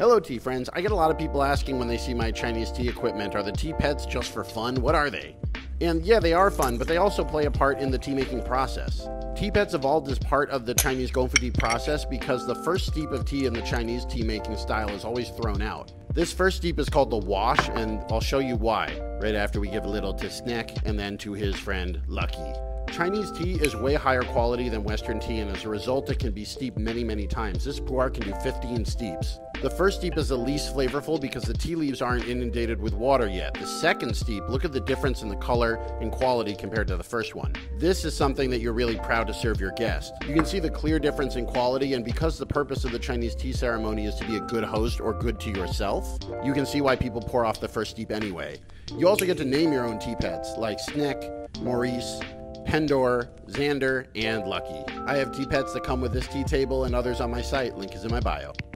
Hello, tea friends. I get a lot of people asking when they see my Chinese tea equipment are the tea pets just for fun? What are they? And yeah, they are fun, but they also play a part in the tea making process. Tea pets evolved as part of the Chinese Gongfu tea process because the first steep of tea in the Chinese tea making style is always thrown out. This first steep is called the wash, and I'll show you why right after we give a little to Snack and then to his friend Lucky. Chinese tea is way higher quality than Western tea, and as a result, it can be steeped many, many times. This pu'er can do 15 steeps. The first steep is the least flavorful because the tea leaves aren't inundated with water yet. The second steep, look at the difference in the color and quality compared to the first one. This is something that you're really proud to serve your guest. You can see the clear difference in quality, and because the purpose of the Chinese tea ceremony is to be a good host or good to yourself, you can see why people pour off the first steep anyway. You also get to name your own tea pets, like Snick, Maurice, Pendor, Xander, and Lucky. I have tea pets that come with this tea table and others on my site. Link is in my bio.